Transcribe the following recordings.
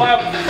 vai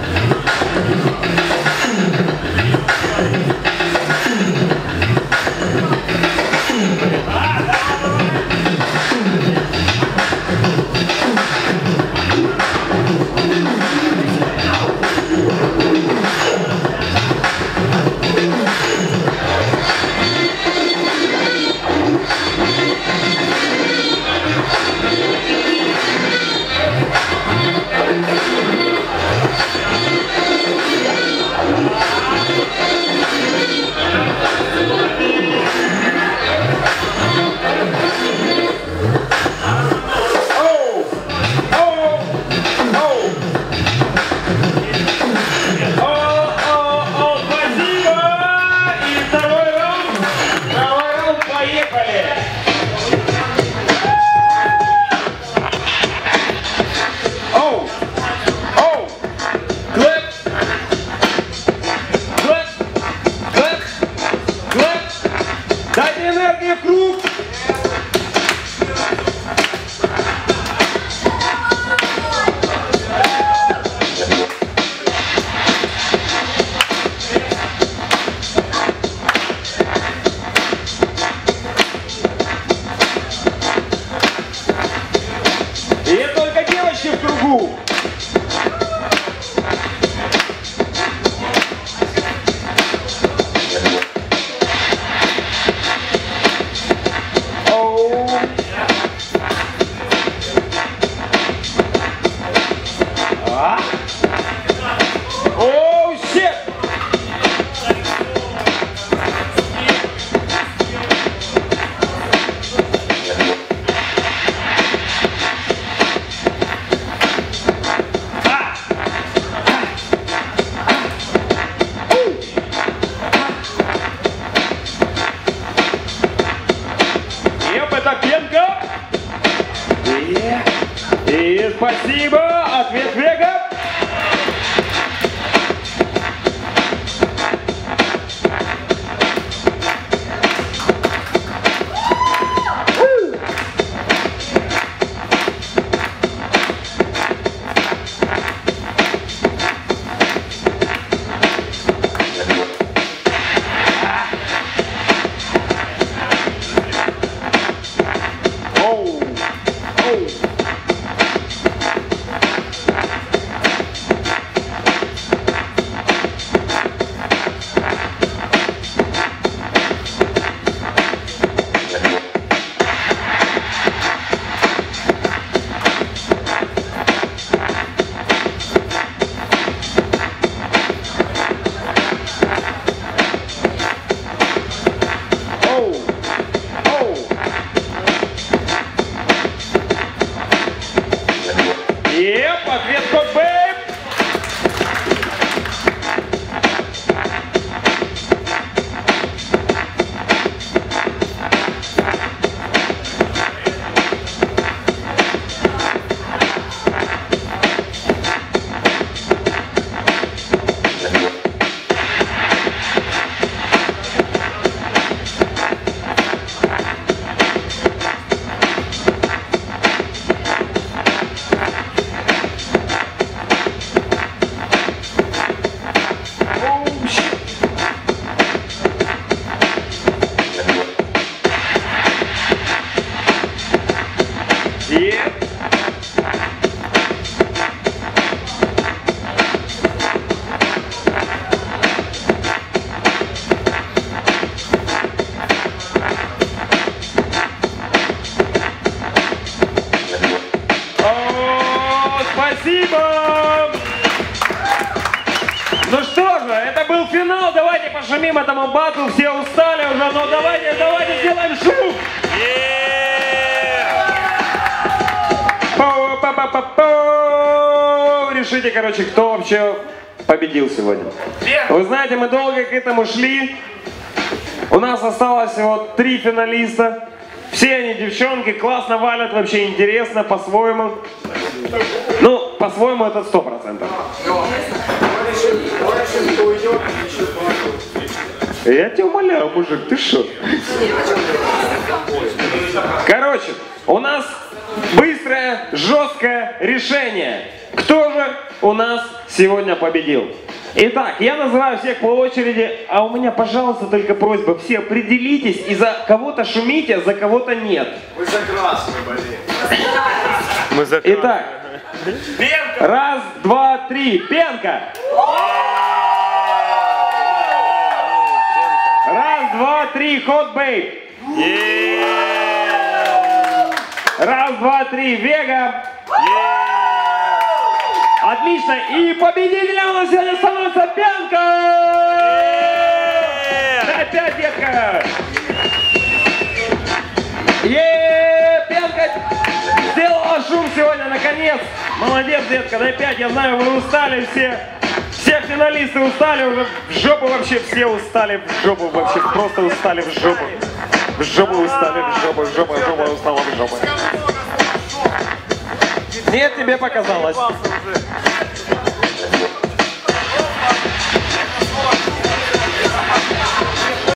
пошумим этому батлу. Все устали уже, но давайте, давайте сделаем шум. Пау-па-па-па-пау. Решите, короче, кто вообще победил сегодня. Вы знаете, мы долго к этому шли. У нас осталось вот три финалиста. Все они девчонки, классно валят, вообще интересно, по-своему. Ну, по-своему это сто процентов. Я тебя умоляю, мужик, ты что? Короче, у нас быстрое, жесткое решение. Кто же у нас сегодня победил? Итак, я называю всех по очереди, а у меня, пожалуйста, только просьба, все определитесь и за кого-то шумите, а за кого-то нет. Мы за красный болеем. Мы за Итак, раз, два, три, пенка! Раз, два, три, хот бейт! Раз, два, три, вега! Отлично! И победителем у нас сегодня становится пенка! Опять детка! Наконец! Молодец, детка, дай пять, я знаю, вы устали все. Все финалисты устали уже, в жопу вообще все устали, в жопу вообще, просто устали в жопу. В жопу устали, в жопу, в жопу, в жопу, устала в жопу. Нет, тебе показалось.